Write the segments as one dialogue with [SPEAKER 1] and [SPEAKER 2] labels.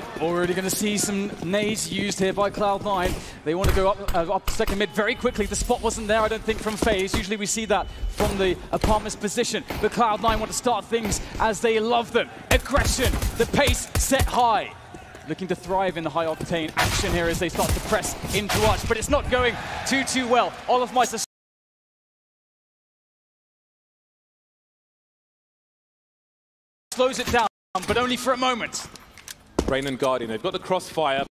[SPEAKER 1] right, already going to see some nades used here by Cloud9. They want to go up, uh, up second mid very quickly. The spot wasn't there, I don't think, from FaZe. Usually we see that from the apartment's position. But Cloud9 want to start things as they love them. Aggression, the pace set high. Looking to thrive in the high octane action here as they start to press into Arch, but it's not going too, too well. olofmeister slows it down, but only for a moment.
[SPEAKER 2] Rain and Guardian, they've got the crossfire.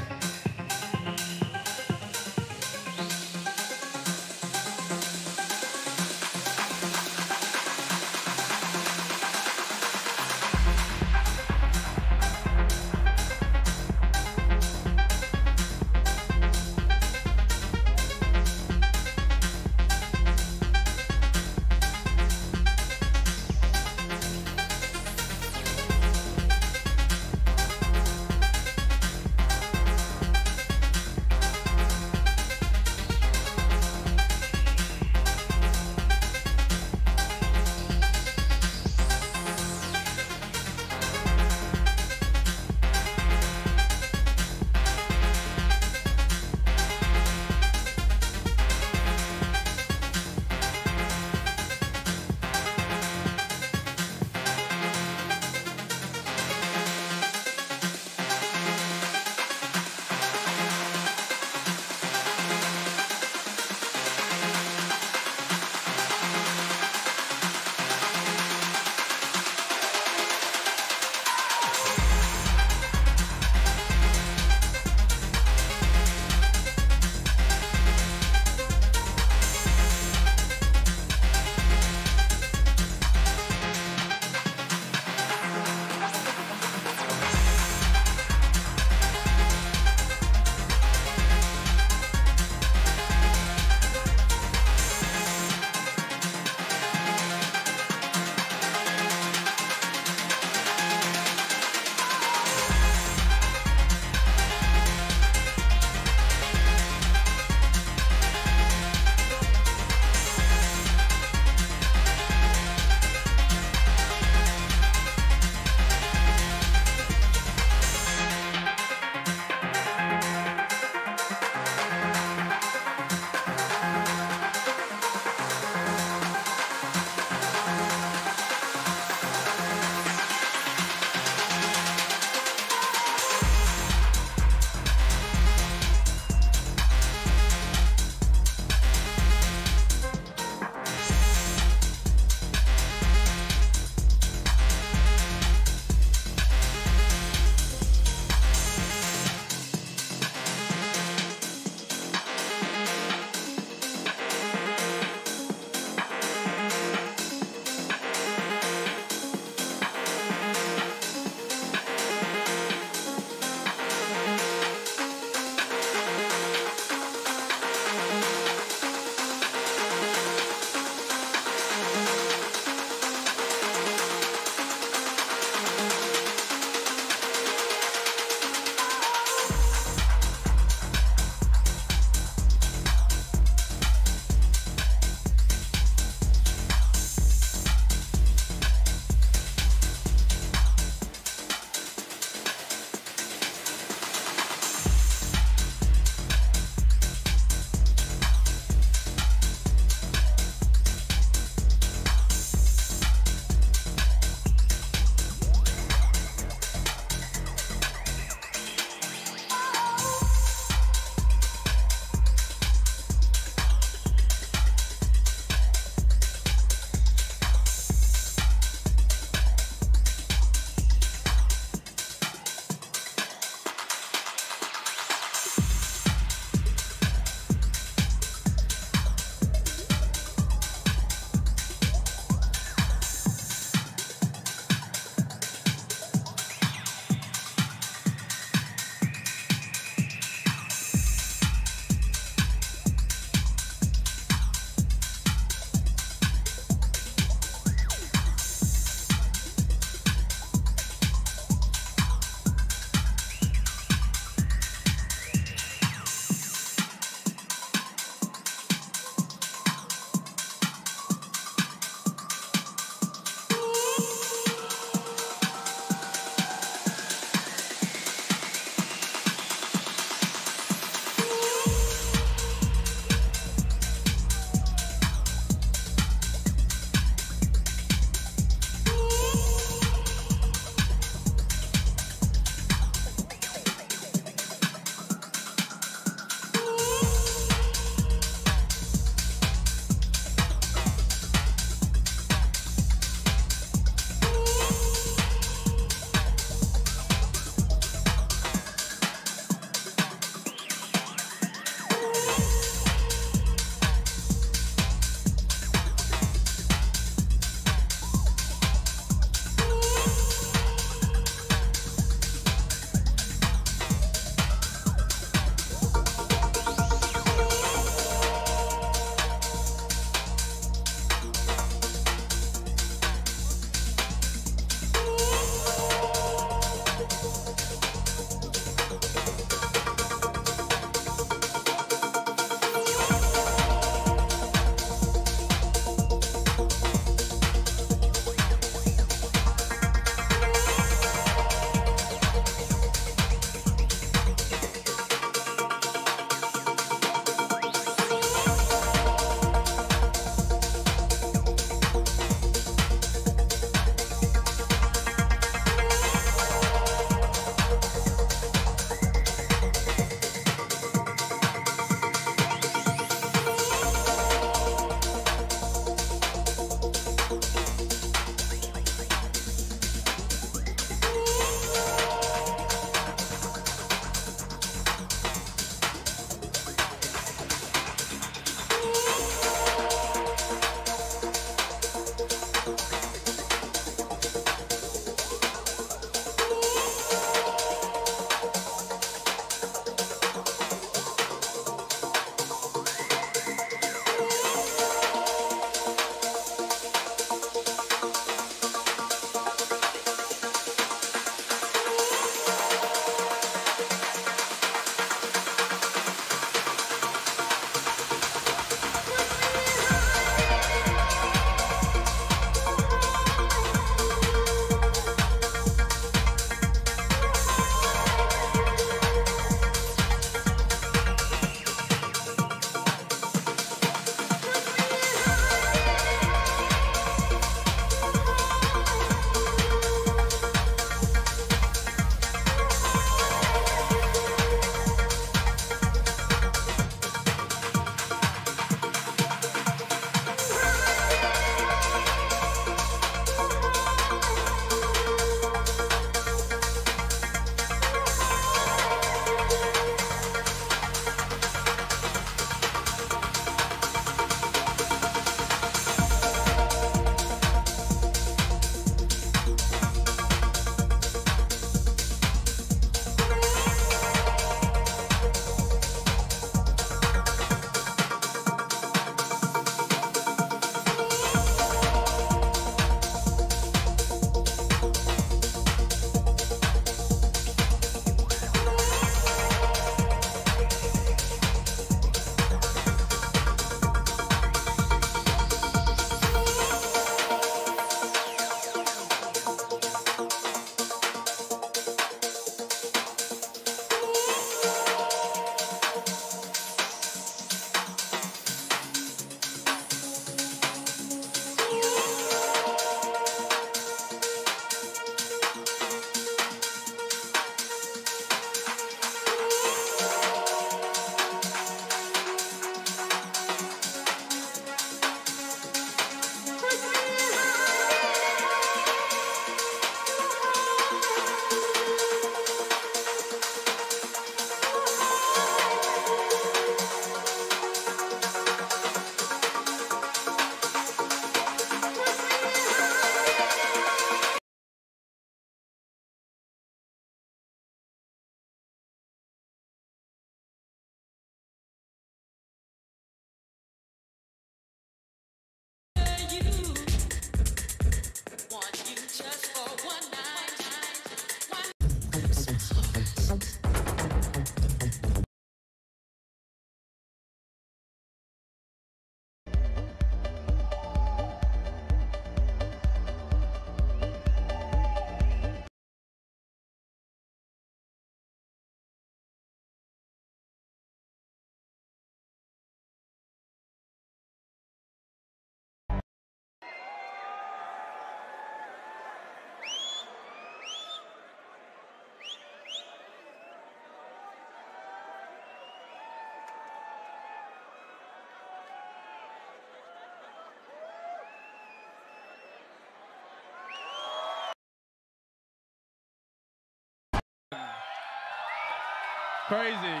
[SPEAKER 3] crazy.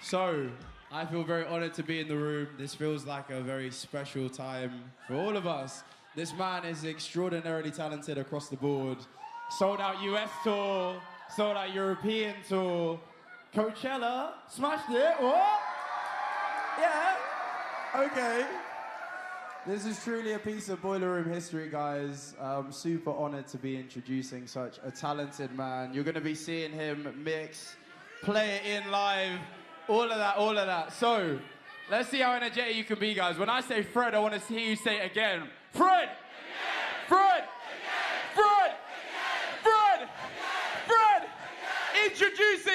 [SPEAKER 3] So, I feel very honored to be in the room. This feels like a very special time for all of us. This man is extraordinarily talented across the board. Sold out US tour, sold out European tour. Coachella, smashed it, what? Yeah, okay. This is truly a piece of Boiler Room history, guys. I'm super honored to be introducing such a talented man. You're going to be seeing him mix, play it in live, all of that, all of that. So, let's see how energetic you can be, guys. When I say Fred, I want to hear you say it again. Fred! Again! Fred! Again! Fred! Again! Fred! Fred!
[SPEAKER 4] Introduce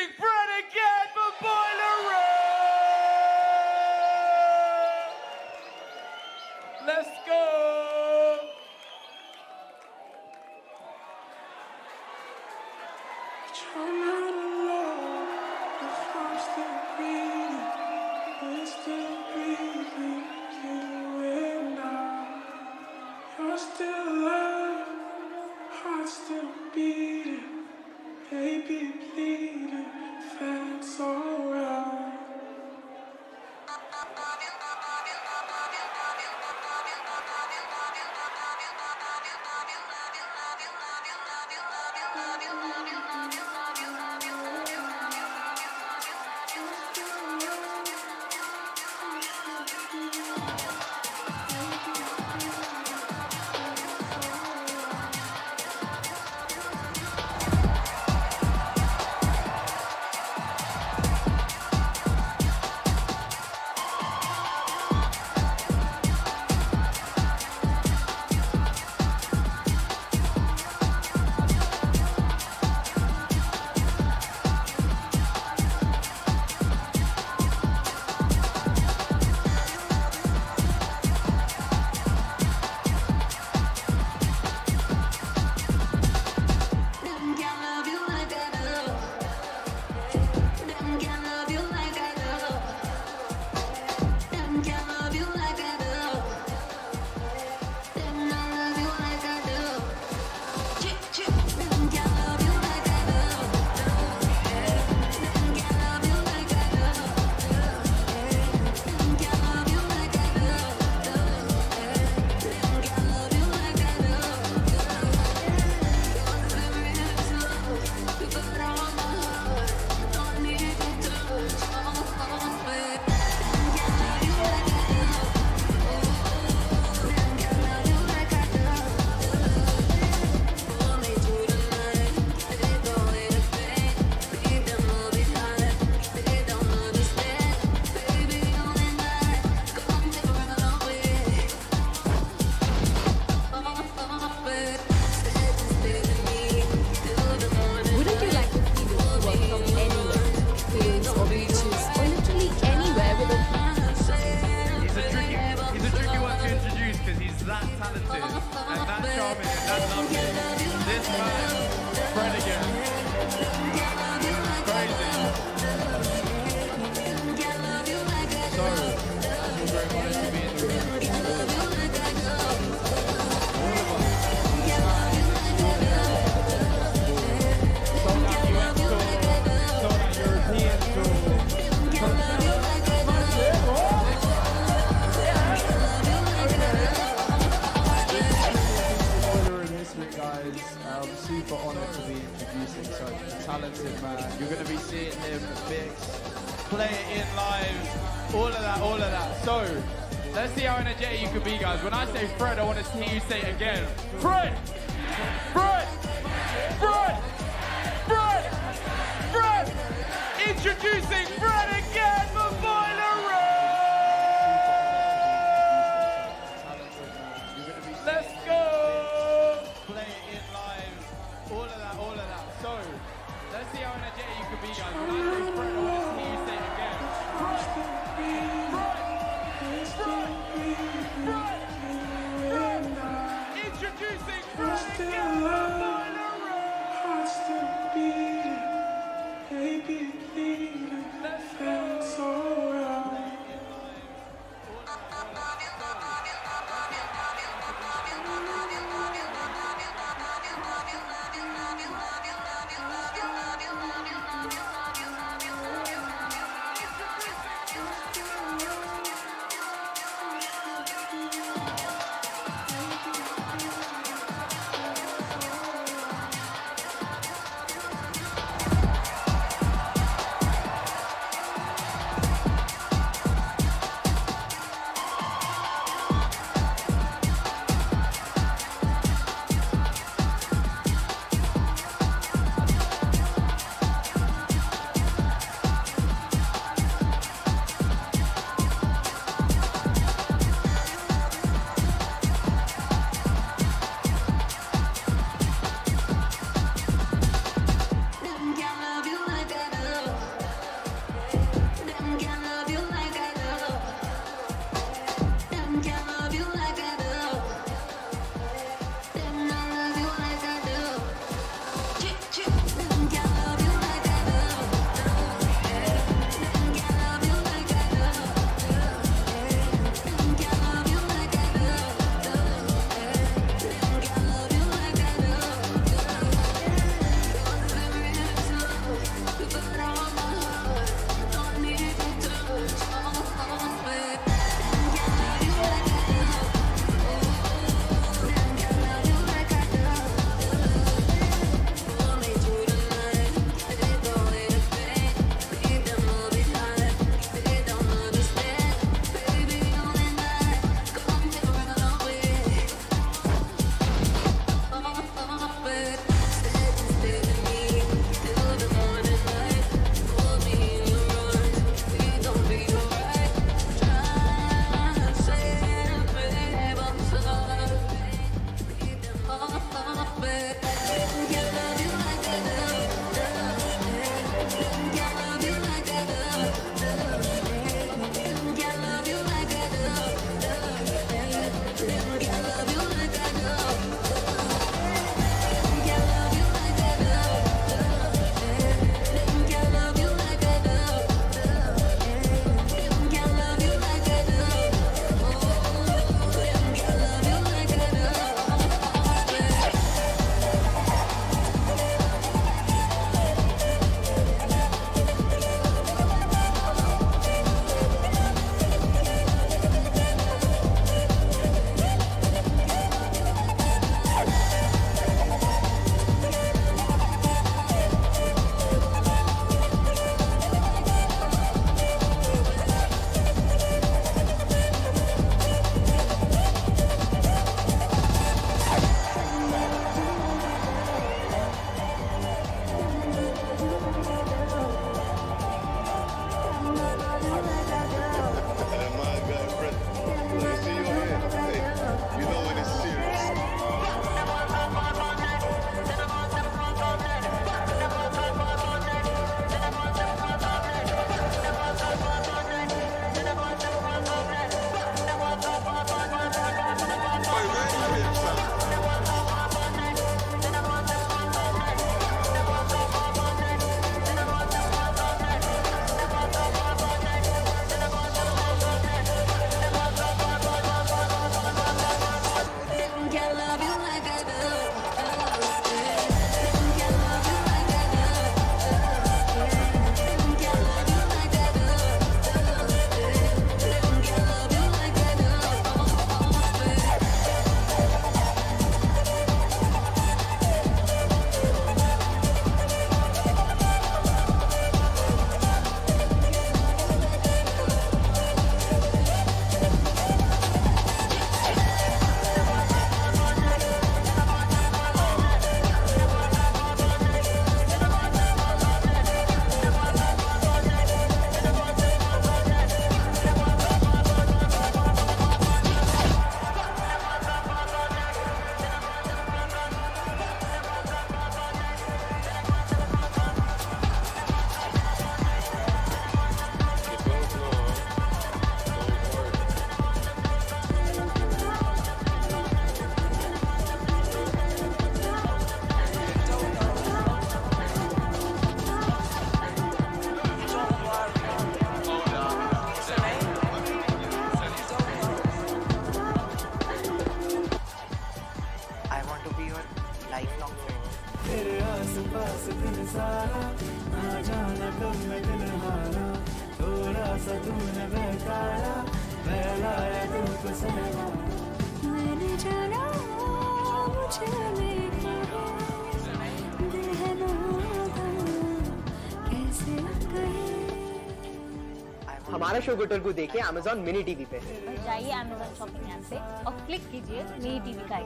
[SPEAKER 4] show गुटर को देखिए Amazon mini TV पे
[SPEAKER 5] जाइए Amazon shopping app पे और click कीजिए मेरी TV का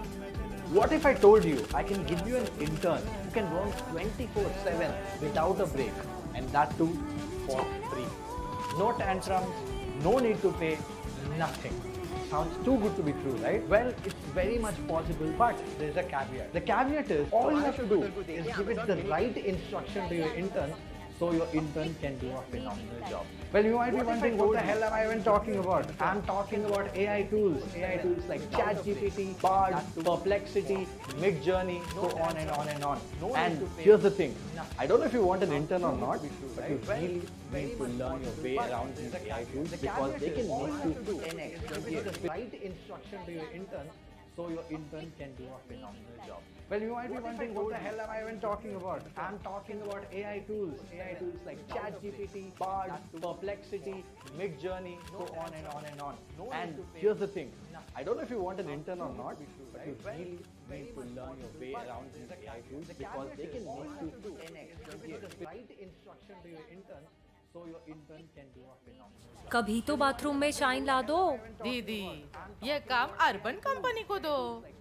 [SPEAKER 4] What if I told you I can give you an intern who can work 24/7 without a break and that too for free? No tantrums, no need to pay, nothing. Sounds too good to be true, right? Well, it's very much possible, but there's a caveat. The caveat is all you have to do is give it the right instruction to your intern so your intern can do a phenomenal job. Well, you might be wondering what the hell am I even talking about? I'm talking about AI tools. AI tools like ChatGPT, Bard, Perplexity, Midjourney, so on and on and on. And here's the thing. I don't know if you want an intern or not, but you really need to learn your way around these AI tools because they can make you 10x, 20x. The right instruction to your intern so your intern can do a phenomenal job. Well, you might be wondering what the hell am I even talking about? I'm talking about AI tools. AI tools like ChatGPT, Bard, Perplexity, Midjourney, go on and on and on. And here's the thing. I don't know if you want an intern or not, but you really need to learn your way around these AI tools because they can make you 10x, 20x. The right instruction to your intern so your intern can do a phenomenal job.
[SPEAKER 6] कभी तो bathroom में shine ला दो
[SPEAKER 7] दीदी ये काम urban company को दो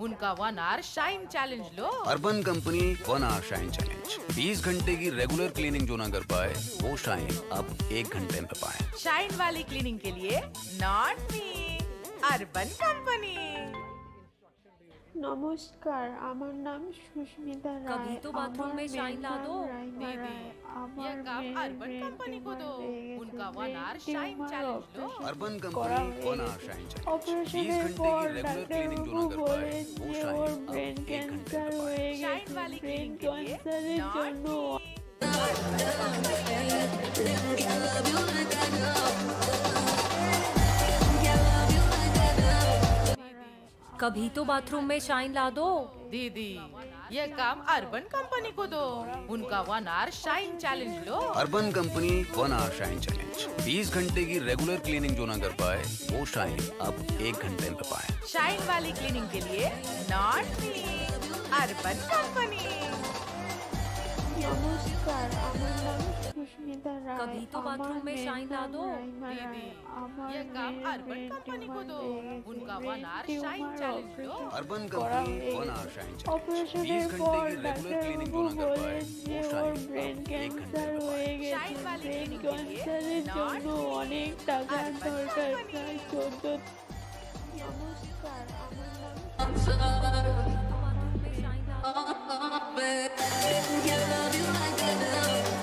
[SPEAKER 7] उनका वन आवर शाइन चैलेंज लो
[SPEAKER 8] urban company one hour shine challenge 20 घंटे की रेगुलर क्लीनिंग जो ना कर पाए वो शाइन अब एक घंटे में पाए
[SPEAKER 7] शाइन वाली क्लीनिंग के लिए नॉट मी अर्बन कंपनी
[SPEAKER 9] নমস্কার আমার নাম সুস্মিতা রায়
[SPEAKER 6] कभी तो बाथरूम में शाइन ला दो
[SPEAKER 7] दीदी ये अर्बन कंपनी को दो। उनका वन आर शाइन चैलेंज लो।
[SPEAKER 8] Urban Company one hour shine challenge 20 घंटे की रेगुलर क्लीनिंग जो ना कर
[SPEAKER 9] ब्रेन
[SPEAKER 8] कैंसर
[SPEAKER 9] हुए
[SPEAKER 8] शाइन
[SPEAKER 7] वाली क्लीनिंग के लिए
[SPEAKER 9] नॉट
[SPEAKER 6] कभी तो बाथरूम में शाइन ला दो।
[SPEAKER 7] दीदी ये काम अर्बन कंपनी को दो। उनका वन आवर शाइन चैलेंज लो।
[SPEAKER 8] Urban Company one hour shine challenge 20 घंटे की रेगुलर क्लीनिंग जो ना कर पाए वो शाइन अब एक घंटे में पाए।
[SPEAKER 7] शाइन वाली क्लीनिंग के लिए नॉट मी अर्बन कंपनी।
[SPEAKER 9] নমস্কার আমার নাম সুস্মিতা রায়
[SPEAKER 6] कभी तो
[SPEAKER 9] আমার
[SPEAKER 6] बाथरूम में
[SPEAKER 9] মেয়ের
[SPEAKER 6] शाइन ला
[SPEAKER 9] নাম
[SPEAKER 6] दो
[SPEAKER 9] রাইমা
[SPEAKER 7] दीदी
[SPEAKER 9] রায় আমার
[SPEAKER 7] ये काम
[SPEAKER 9] মেয়ের
[SPEAKER 7] अर्बन
[SPEAKER 9] ব্রেন
[SPEAKER 7] कंपनी को
[SPEAKER 9] টিউমার
[SPEAKER 7] दो
[SPEAKER 9] হয়ে গেছে
[SPEAKER 7] उनका
[SPEAKER 9] brain
[SPEAKER 7] one hour shine
[SPEAKER 9] tumour
[SPEAKER 7] challenge लो
[SPEAKER 9] অপারেশন
[SPEAKER 8] अर्बन
[SPEAKER 9] করা
[SPEAKER 8] कंपनी
[SPEAKER 9] হয়ে
[SPEAKER 8] वन
[SPEAKER 9] গেছে।
[SPEAKER 8] आवर शाइन चैलेंज
[SPEAKER 9] অপারেশনের
[SPEAKER 8] 20
[SPEAKER 9] পর
[SPEAKER 8] घंटे की रेगुलर क्लीनिंग
[SPEAKER 9] ডাক্তারবাবু
[SPEAKER 8] जो ना कर पाए
[SPEAKER 9] বলেন যে
[SPEAKER 8] वो
[SPEAKER 9] ওর
[SPEAKER 8] शाइन
[SPEAKER 9] ব্রেন
[SPEAKER 8] अब एक घंटे
[SPEAKER 9] ক্যান্সার
[SPEAKER 8] में
[SPEAKER 9] হয়ে
[SPEAKER 8] पाए
[SPEAKER 9] গেছে
[SPEAKER 7] शाइन वाली
[SPEAKER 9] ব্রেন
[SPEAKER 7] क्लीनिंग के लिए
[SPEAKER 9] ক্যান্সারের
[SPEAKER 7] not
[SPEAKER 9] জন্য অনেক টাকা
[SPEAKER 7] अर्बन
[SPEAKER 9] দরকার
[SPEAKER 7] कंपनी।
[SPEAKER 9] প্রায় চোদ্দ নমস্কার আমার নাম
[SPEAKER 6] oh, oh, oh, baby. I love you like I love you.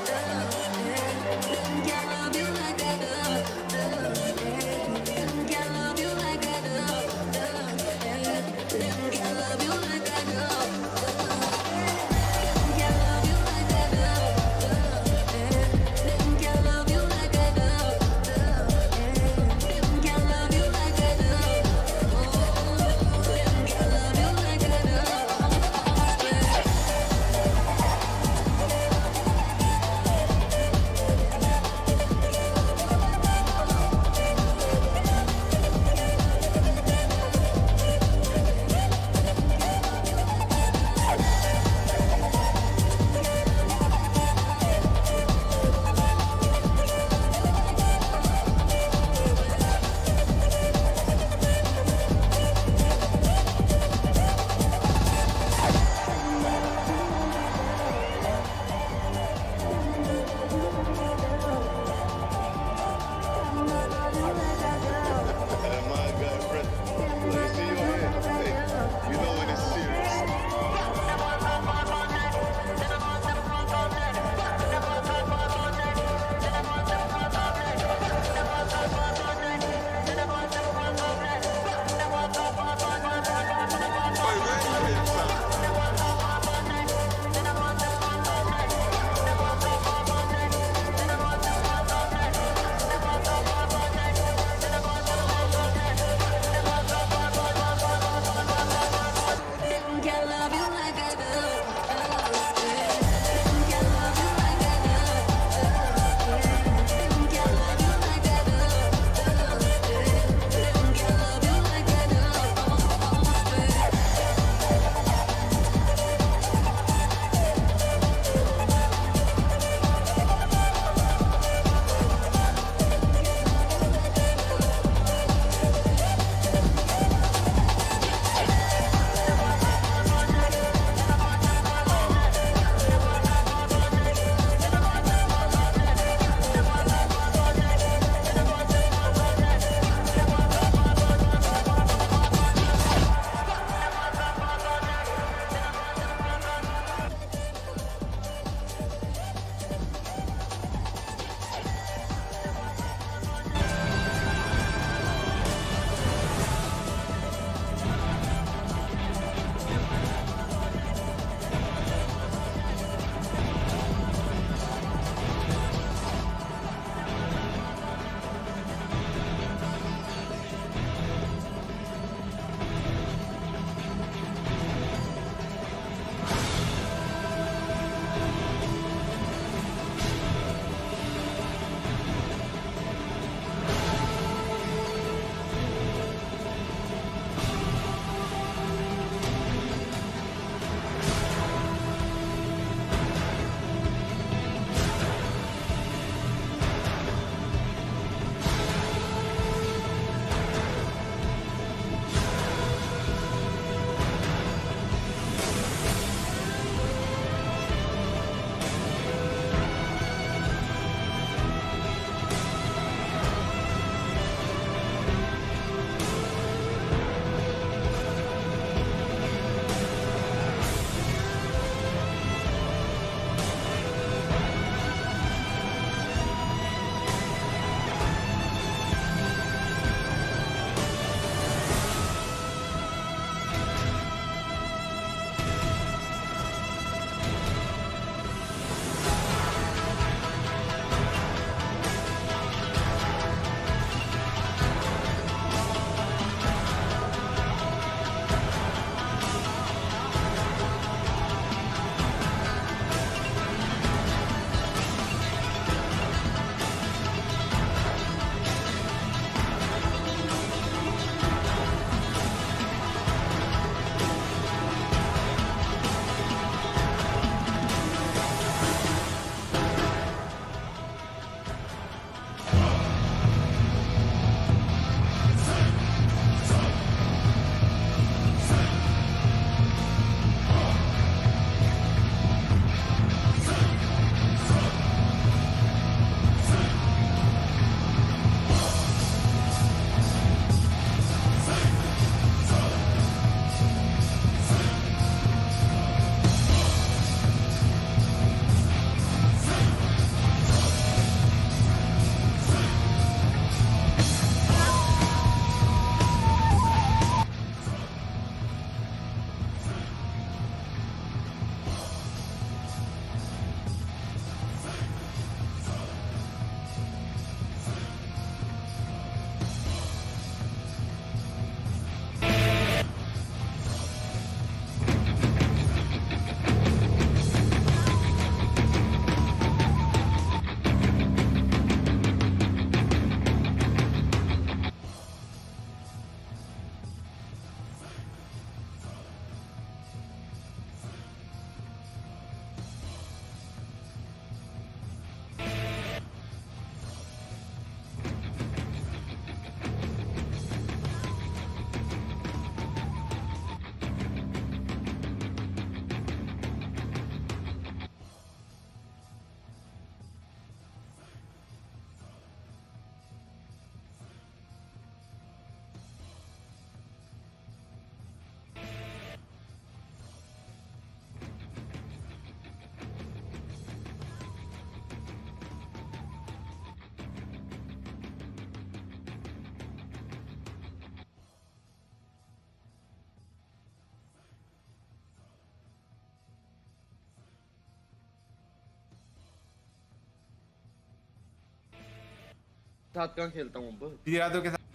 [SPEAKER 10] साथ कहाँ खेलता हूँ अब?
[SPEAKER 11] दीदी के साथ।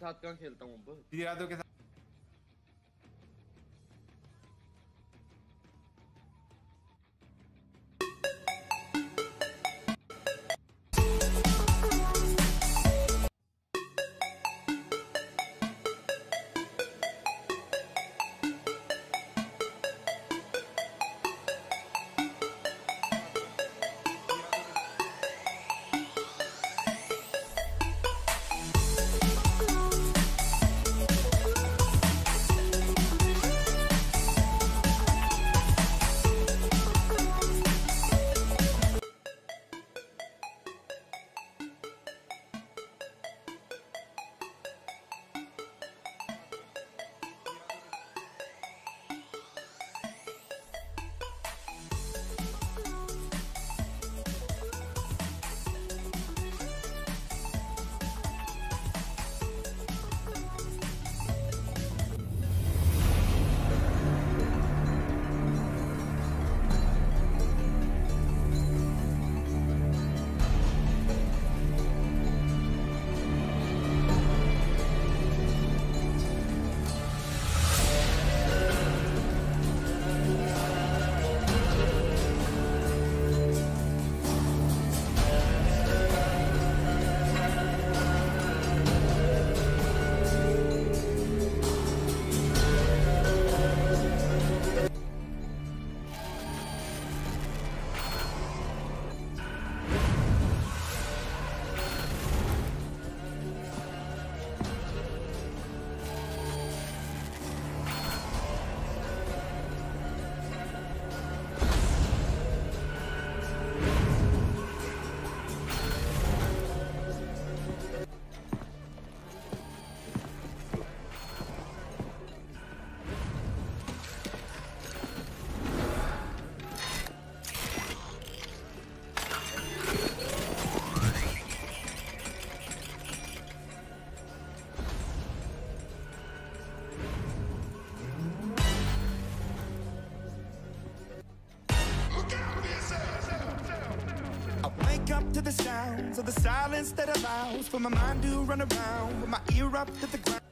[SPEAKER 10] साथ कहाँ खेलता हूँ अब?
[SPEAKER 11] दीदी के साथ।
[SPEAKER 12] of the silence that allows for my mind to run around with my ear up to the ground.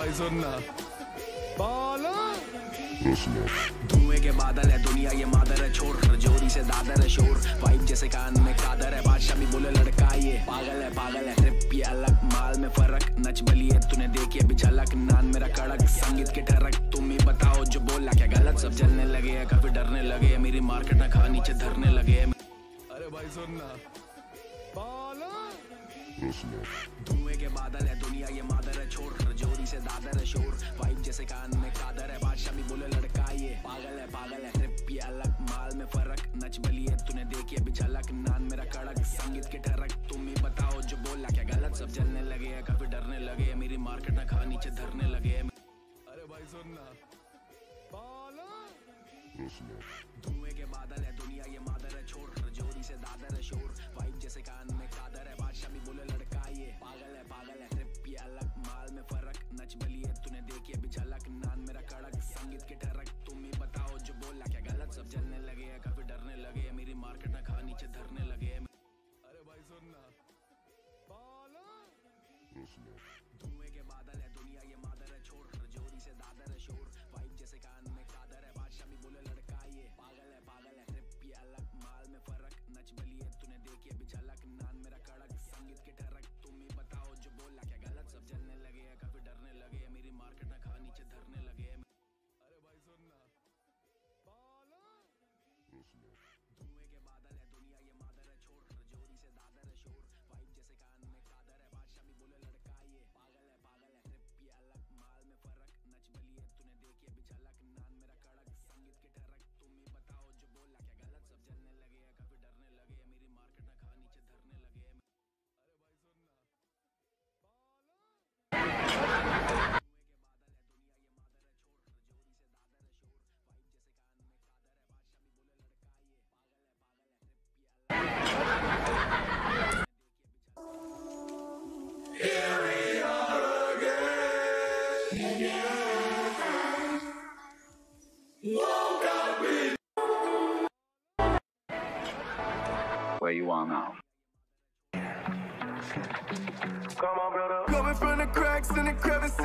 [SPEAKER 11] ভাই শোন না বলো প্রশ্ন
[SPEAKER 13] Where you are now?
[SPEAKER 12] Come on, brother. Coming from the cracks and the crevices.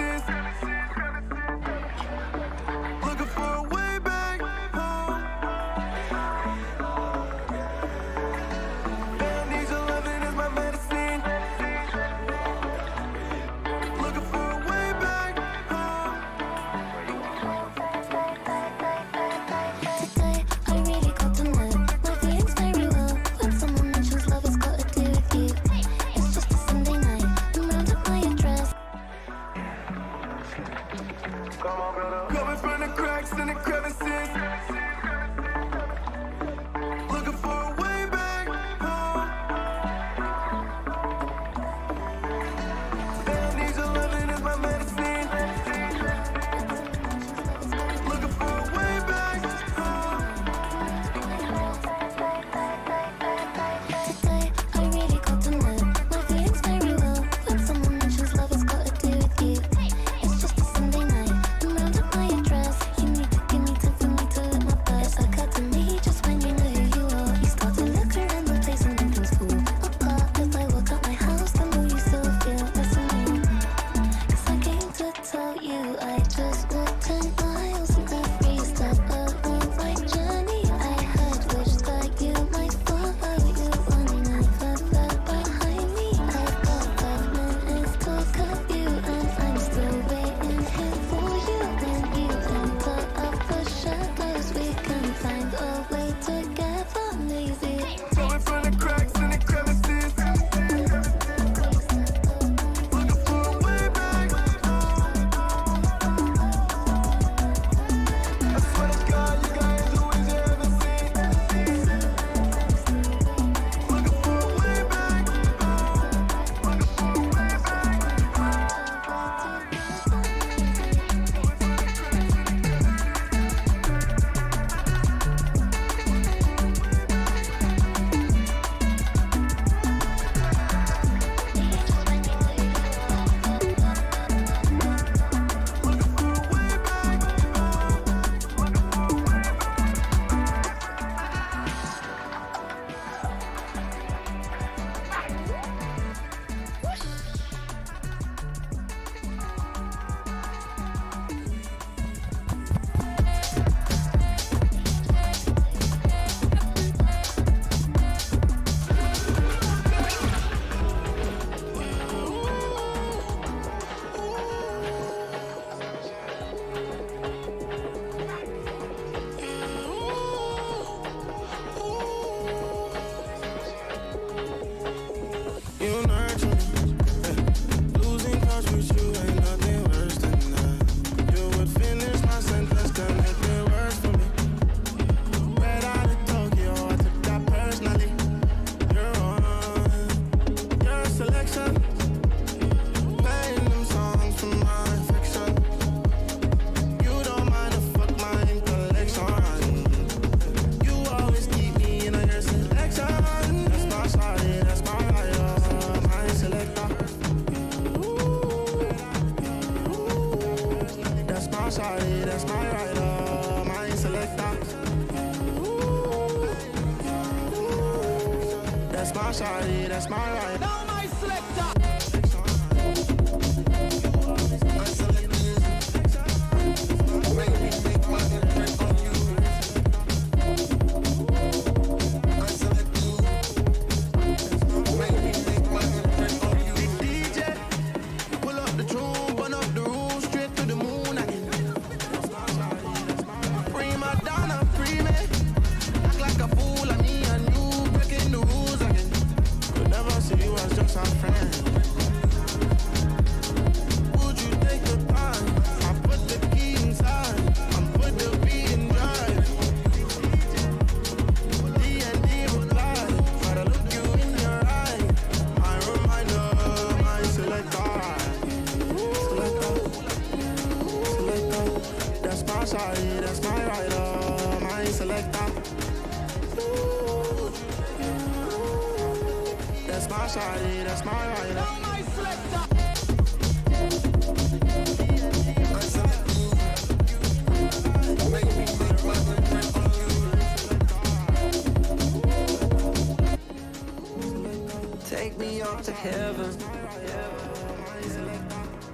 [SPEAKER 14] Heaven.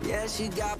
[SPEAKER 14] Yeah, she got.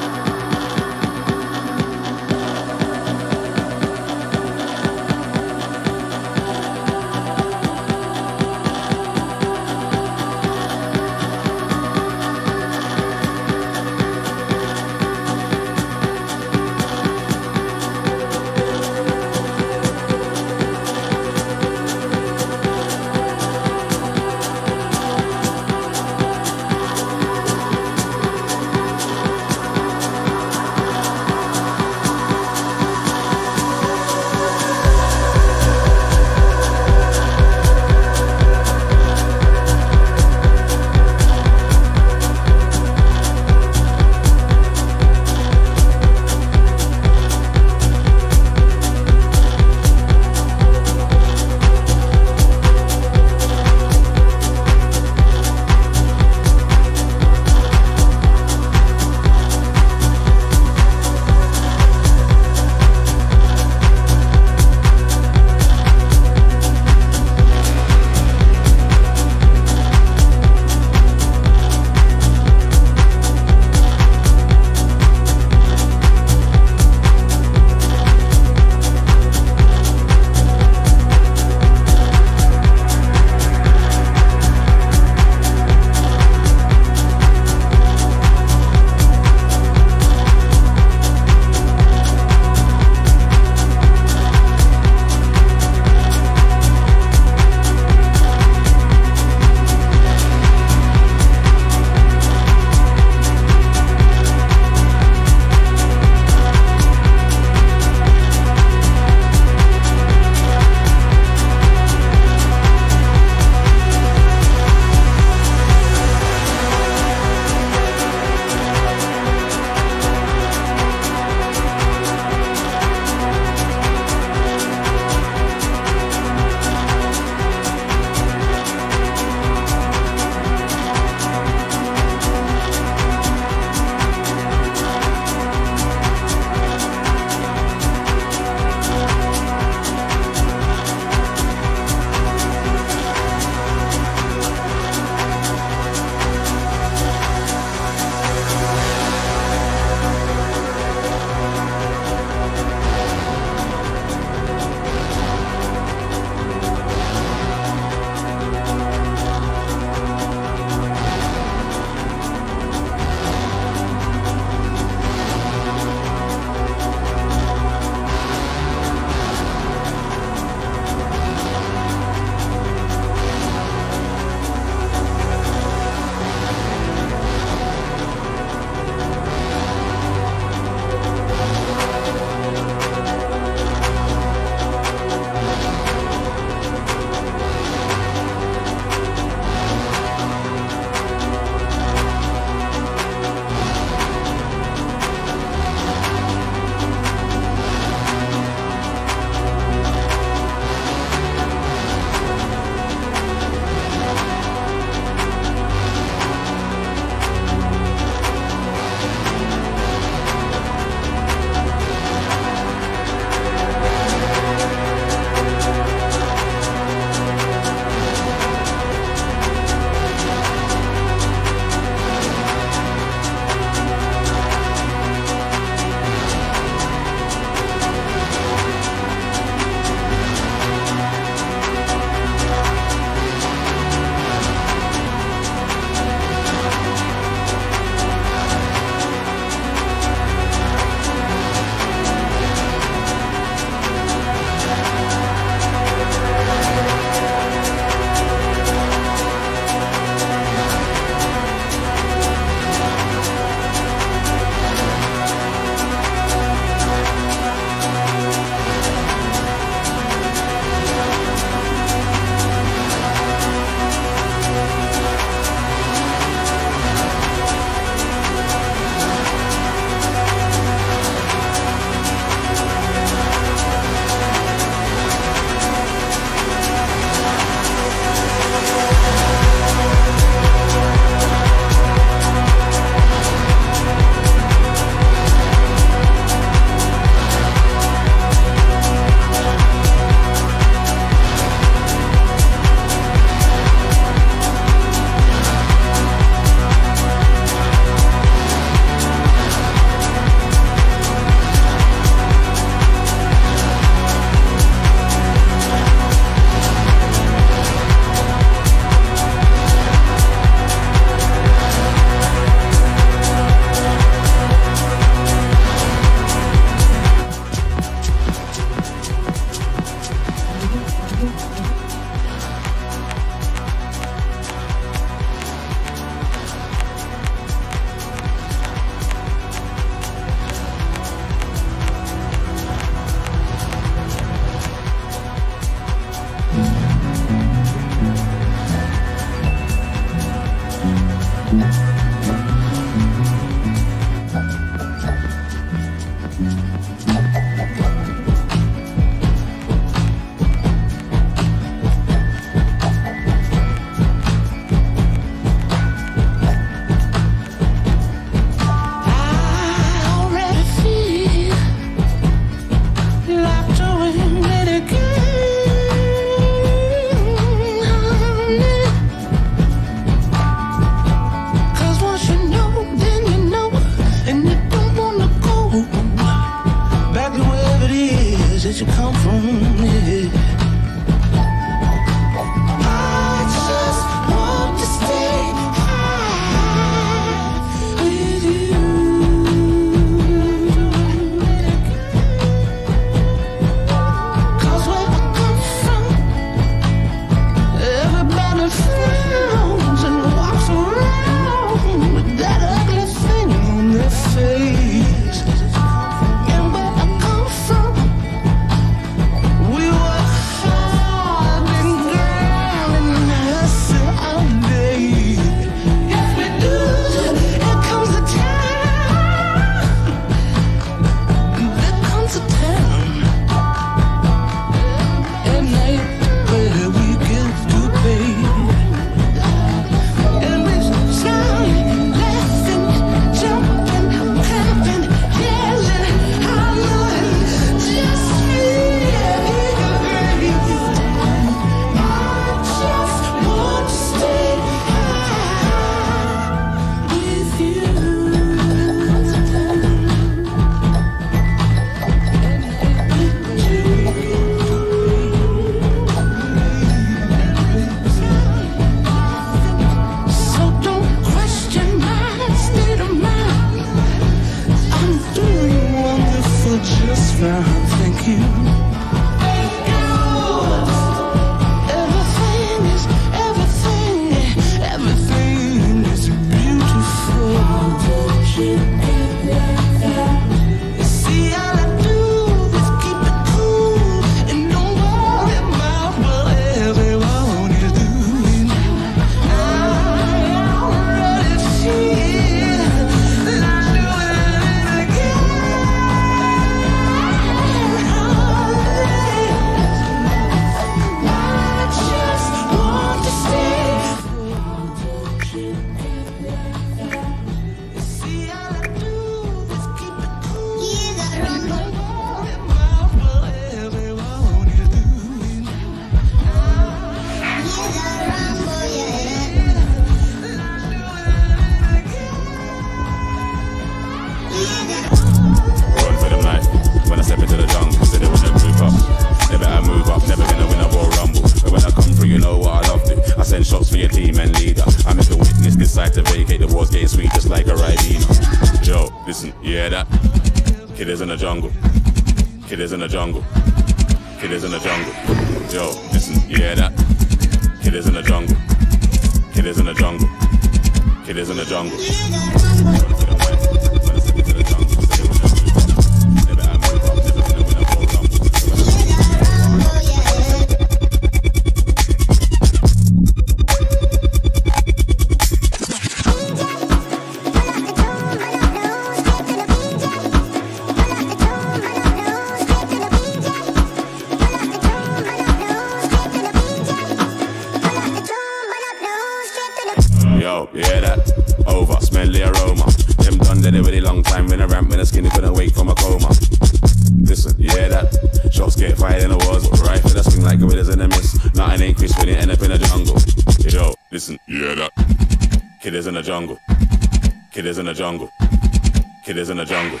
[SPEAKER 14] is in the jungle.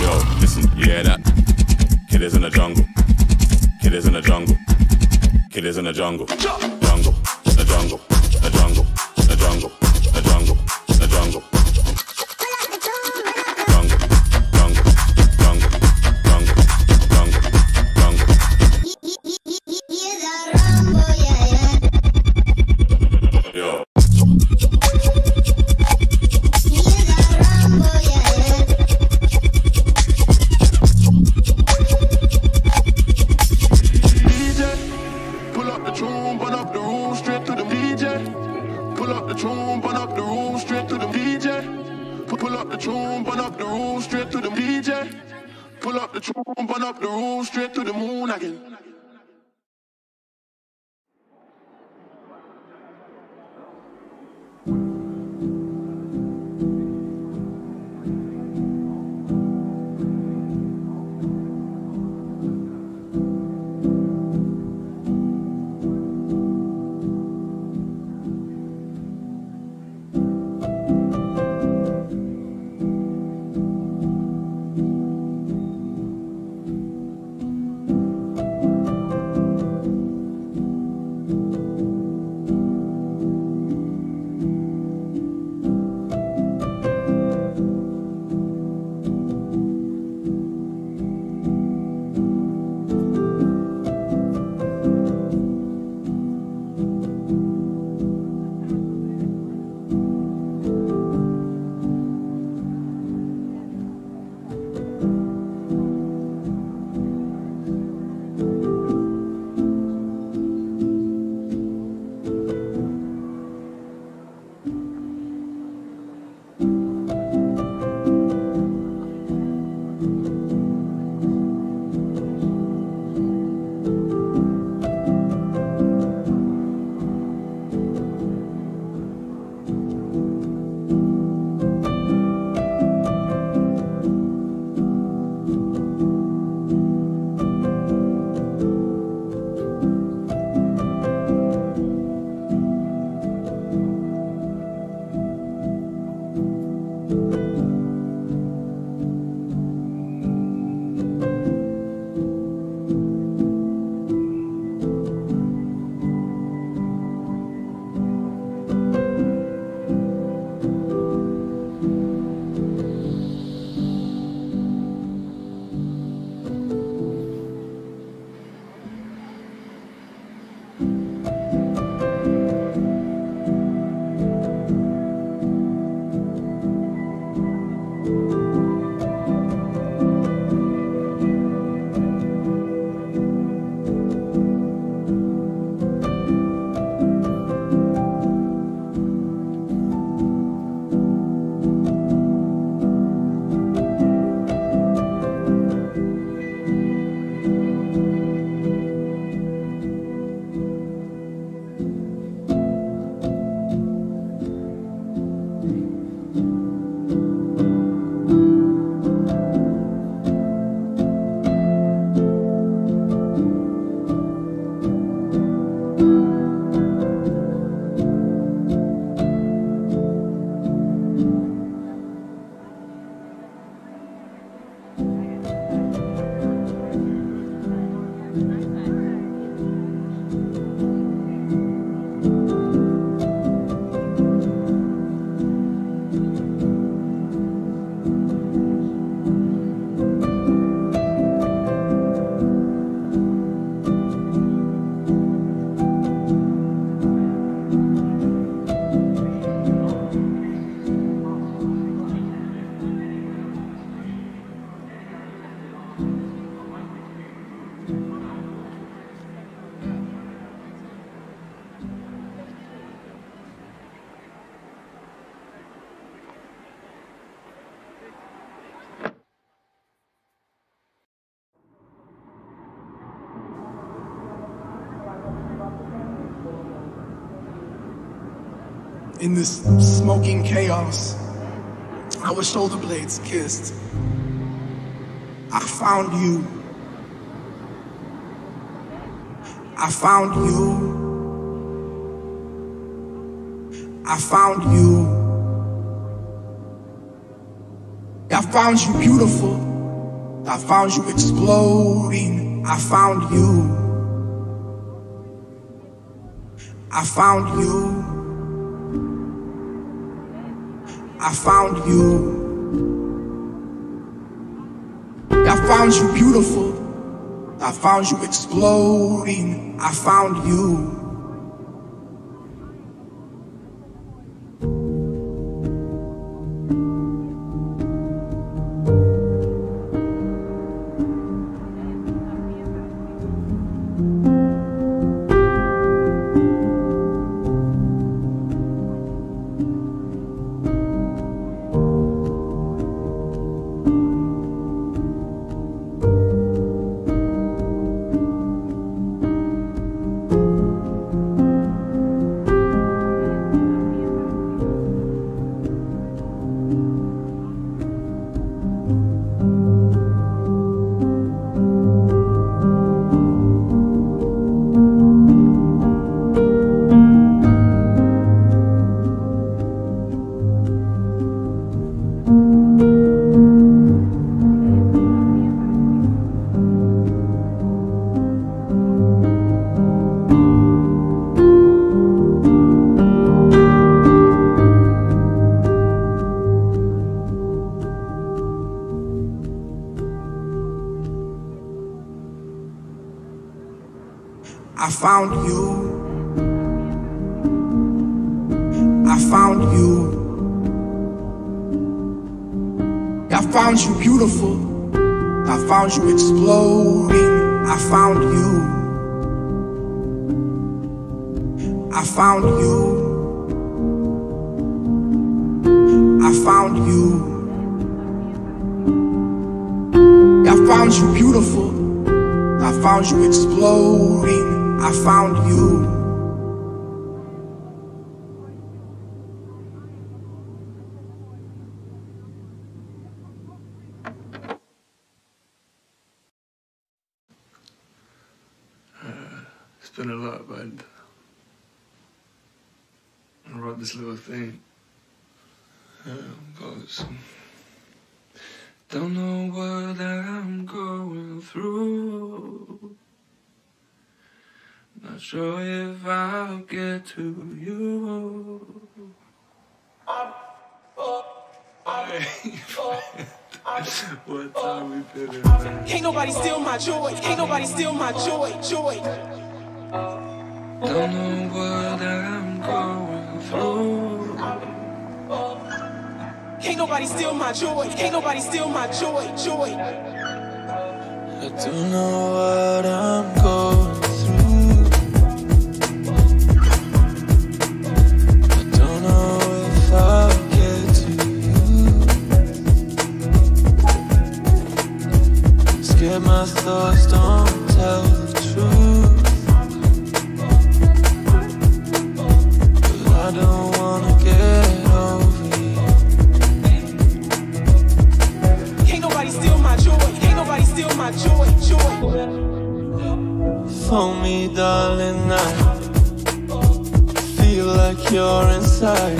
[SPEAKER 14] Yo, listen, you hear that? Kid is in the jungle. Kid is in the jungle. Kid is in the jungle. In
[SPEAKER 15] this smoking chaos, our shoulder blades kissed. I found you. I found you. I found you. I found you beautiful. I found you exploding. I found you. I found you. I found you. I found you beautiful. I found you exploding. I found you.
[SPEAKER 16] Through. Not sure if I'll get to you. what time we been in, man?
[SPEAKER 17] Can't nobody steal my joy. Can't nobody steal my joy. Joy.
[SPEAKER 16] Don't know what I'm going through.
[SPEAKER 17] Can't nobody steal my joy. Can't nobody steal my joy. Joy.
[SPEAKER 16] I don't know what I'm going through. I don't know if I'll get to you. Scared my thoughts don't tell the truth. But I don't For me, darling, I feel like you're inside.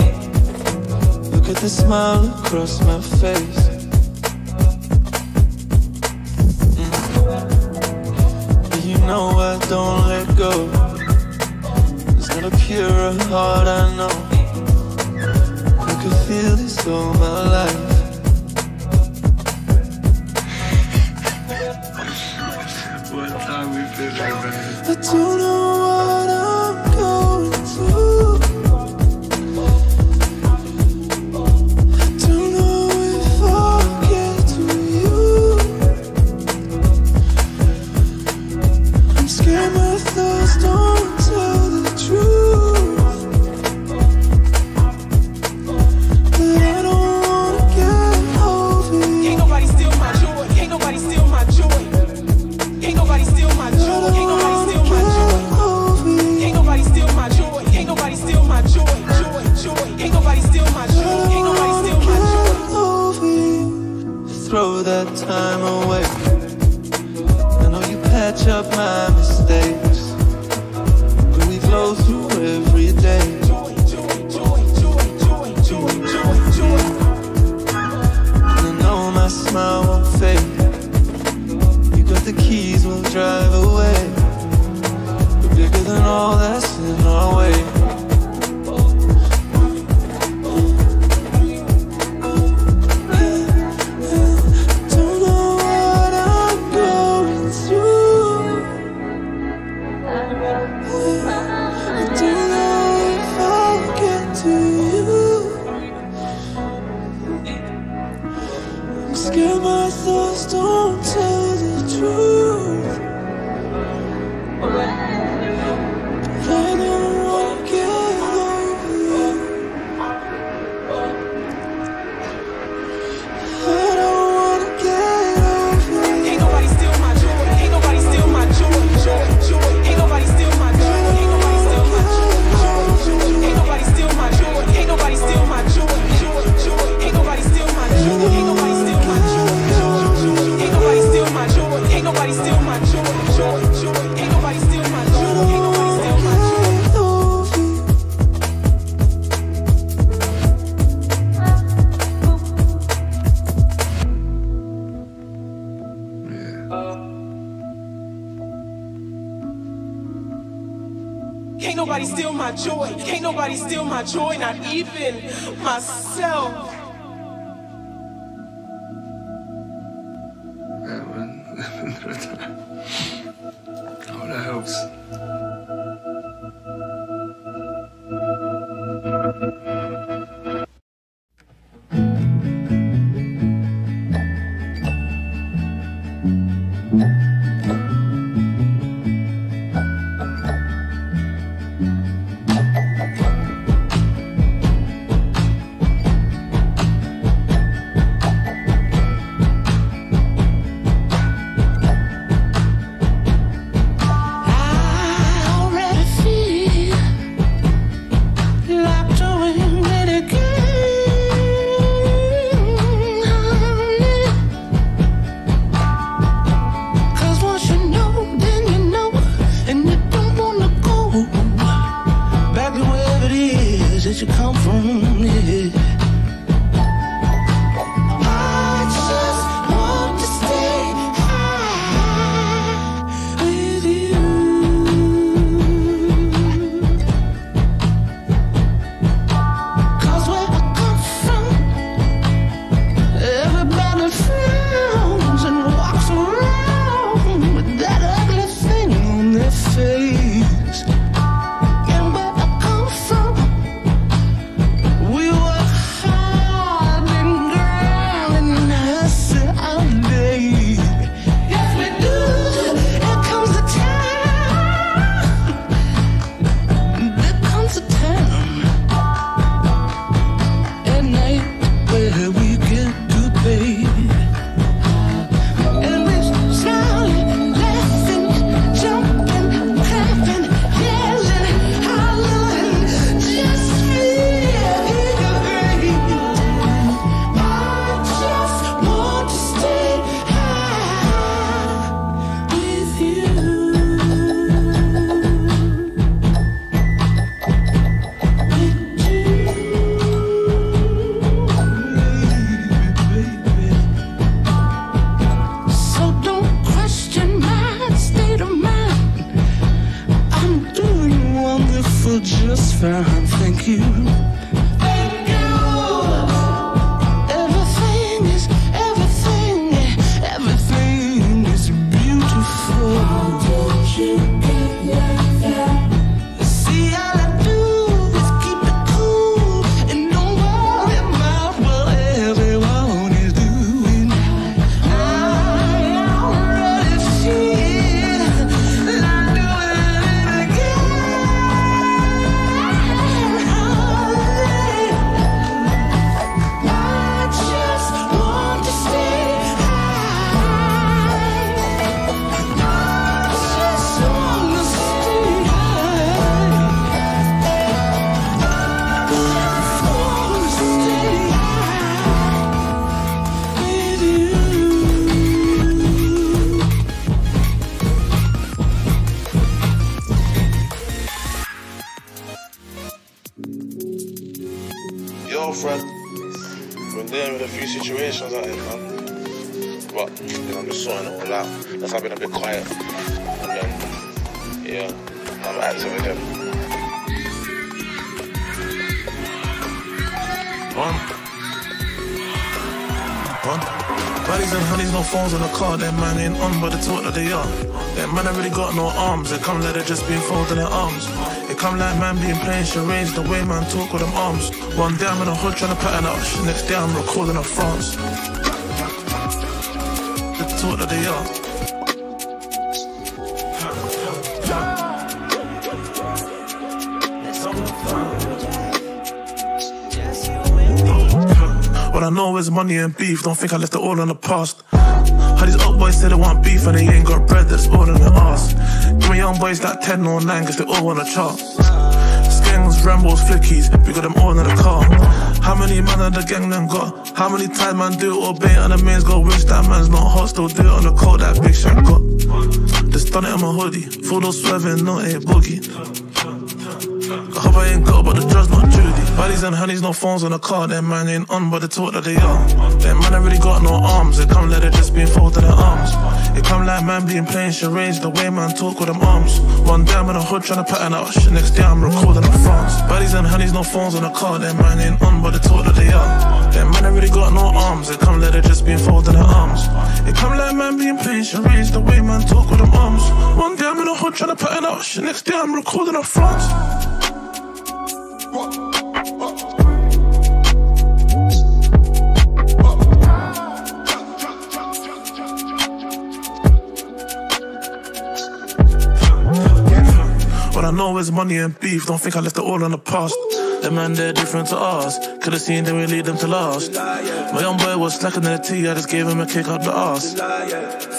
[SPEAKER 16] Look at the smile across my face. Mm. You know I don't let go. There's not a purer heart I know. I could feel this all my life. I don't know
[SPEAKER 18] playing. The way man talk with them arms. One day I'm in a hood trying to pattern out. Next day I'm recording in France. The talk that they are. What I know is money and beef. Don't think I left it all in the past. How these old boys say they want beef and they ain't got bread, that's all in their ass. Give me young boys like 10 or 9, cause they all wanna chart. Rambos, Flickies, we got them all in the car. How many man of the gang them got? How many times man do it or bait on the mains go wish that man's not hot, still do it on the cold that big shot got. Just done it on my hoodie, full of swerving, not a boogie. I hope I ain't got, but the drugs not Judy. Buddies and honeys, no phones on the car. Them man ain't on, but they talk that they are. Them man ain't really got no arms. They come let it just be in been folding their arms. It come like man being playing charades. The way man talk with them arms. One day I'm in a hood trying to pattern out shit. Next day I'm recording in France. Buddies and honeys, no phones on the car. Them man ain't on, but they talk that they are. Them man ain't really got no arms. They come like they just been folding their arms. It come like man being playing charades. The way man talk with them arms. One day I'm in a hood trying to pattern out shit. Next day I'm recording in France. Is money and beef. Don't think I left it all in the past. Them man, they're different to us. Could've seen them, we lead them to last. My young boy was slacking in the tea, I just gave him a kick up the ass.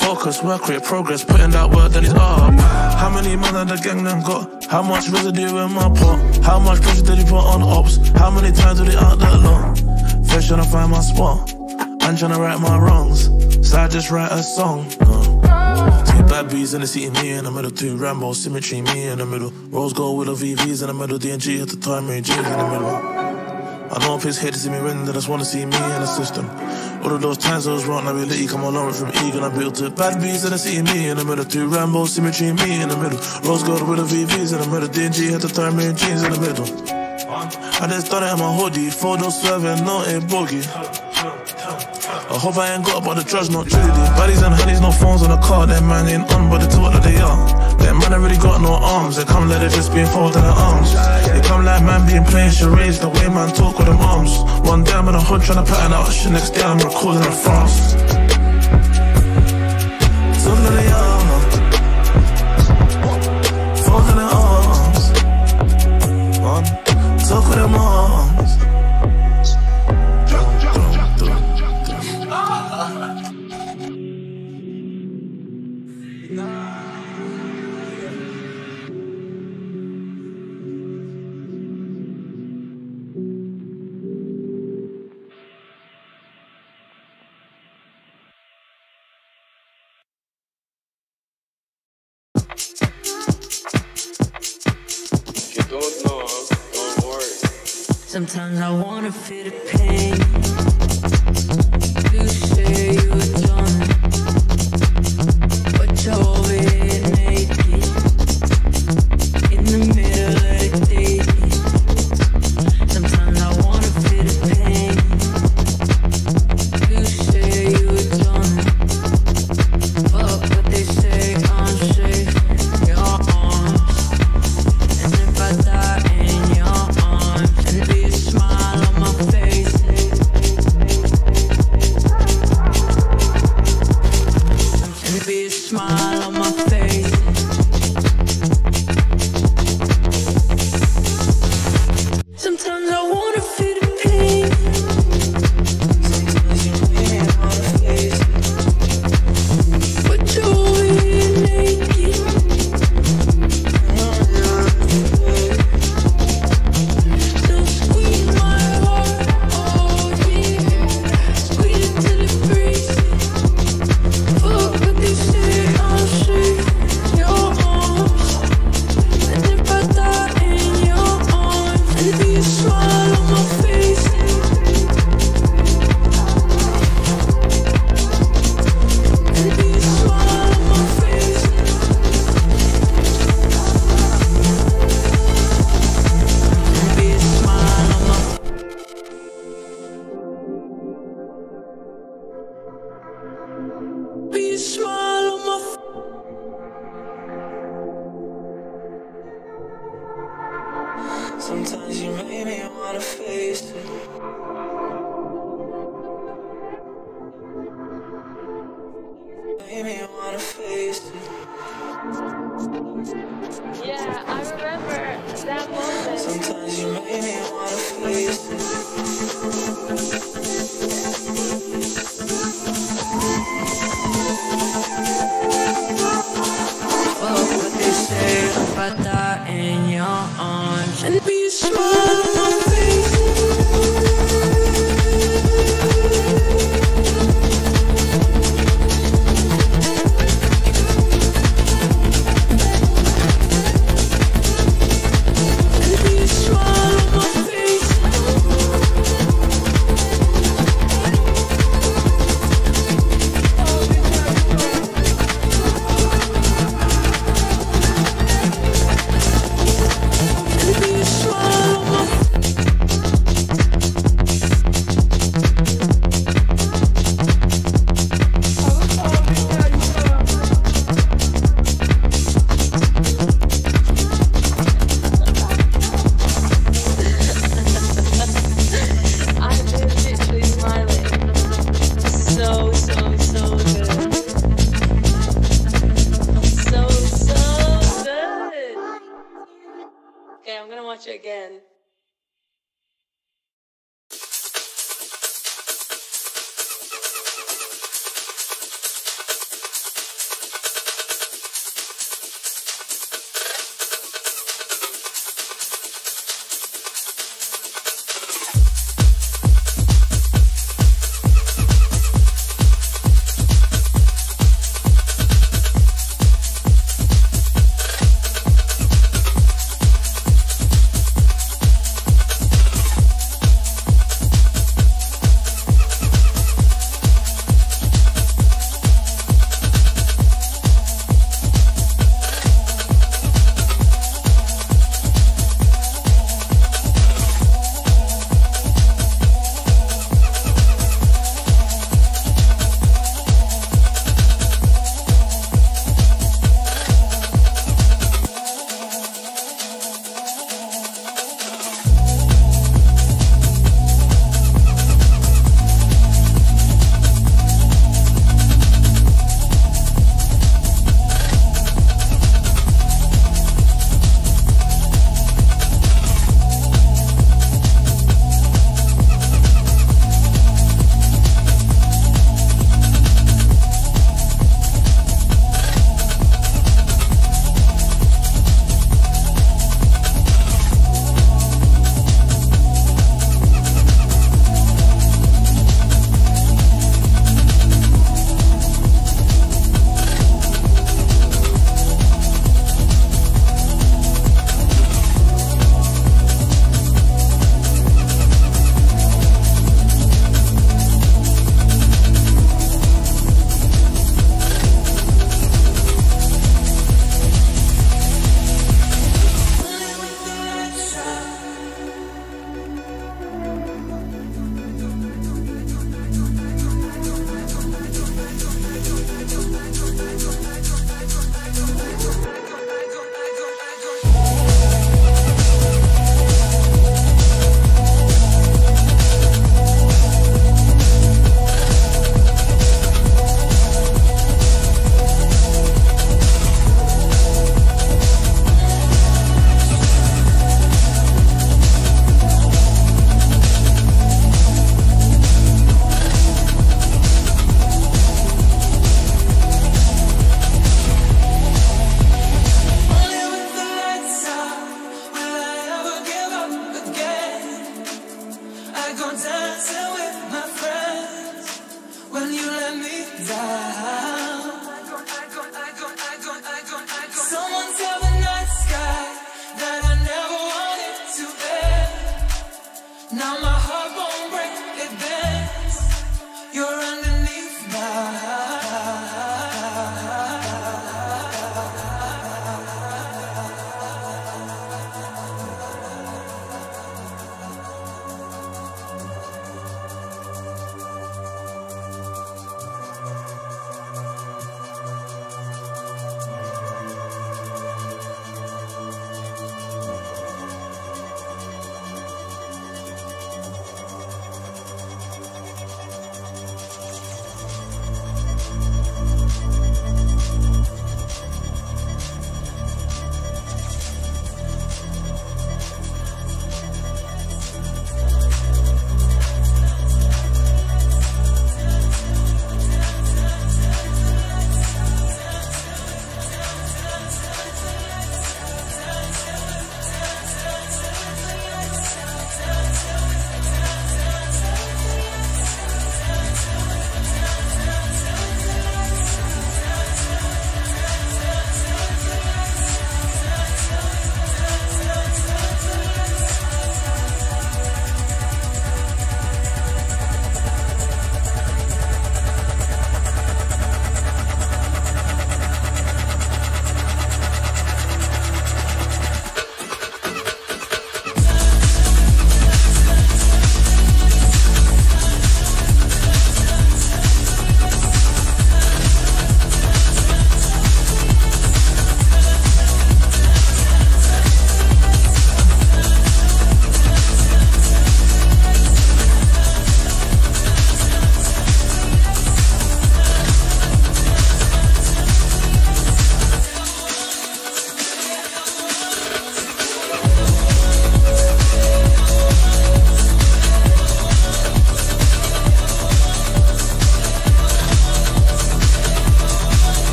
[SPEAKER 18] Focus, work rate, progress, putting that work, then he's up. How many men of the gang them got? How much residue in my pot? How much pressure did he put on ops? How many times did he out that long? First trying to find my spot. I'm trying to right my wrongs. So I just write a song. Uh. Bad bees in the city, me in the middle. Two Rambo, symmetry, me in the middle. Rose gold with the VVs in the middle. DNG at the time, Mary J's in the middle. I know piss hate to see me win, they just wanna see me in the system. All of those times I was wrong, I really come along from Egan, I built it. Bad bees in the city, me in the middle. Two Rambo, symmetry, me in the middle. Rose gold with the VVs in the middle. DNG at the time, Mary J's in the middle. I just it in my hoodie, photo swerving, not a boogie. I hope I ain't got but the drugs not Judy. Buddies and honeys, no phones on the car. Them man ain't on, but they talk that they are. Them man ain't really got no arms. They come like they just been folding their arms. They come like man being playing charades. The way man talk with them arms. One day I'm in a hood trying to pattern out shit. Next day I'm recording in France. Talk that they are. Folding their arms. Talk with them arms.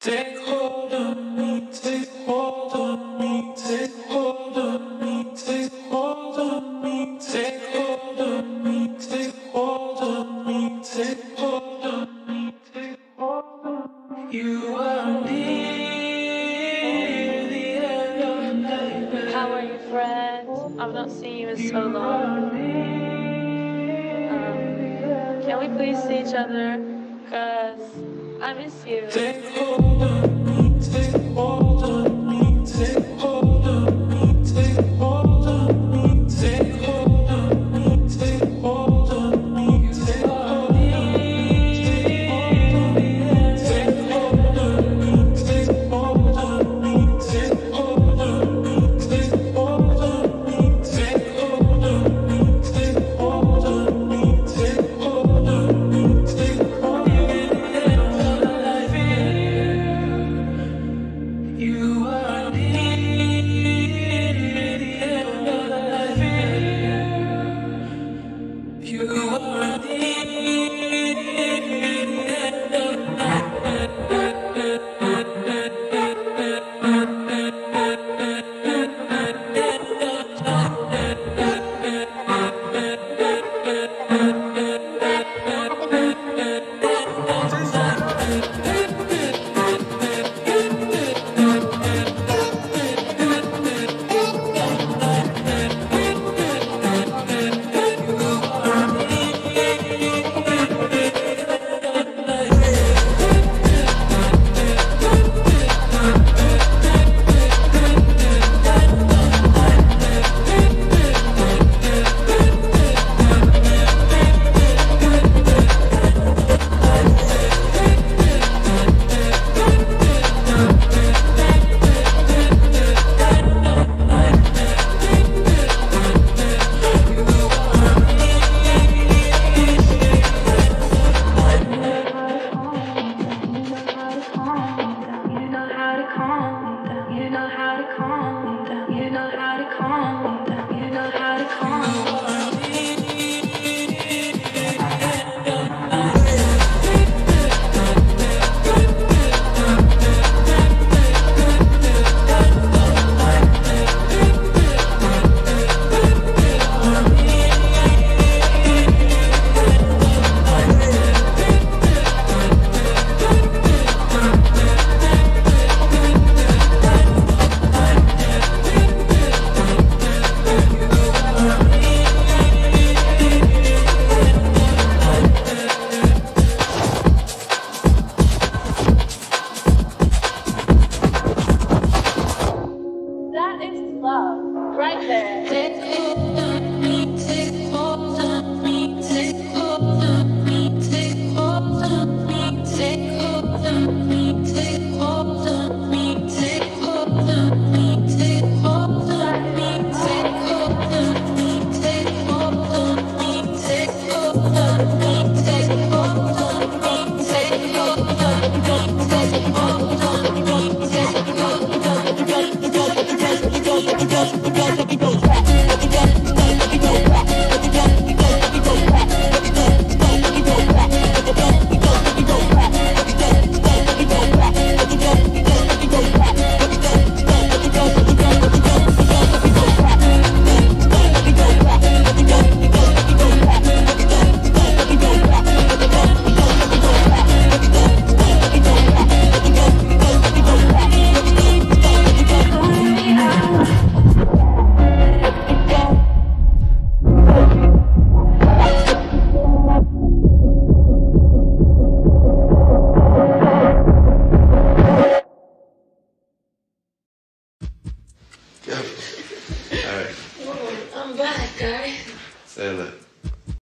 [SPEAKER 19] Take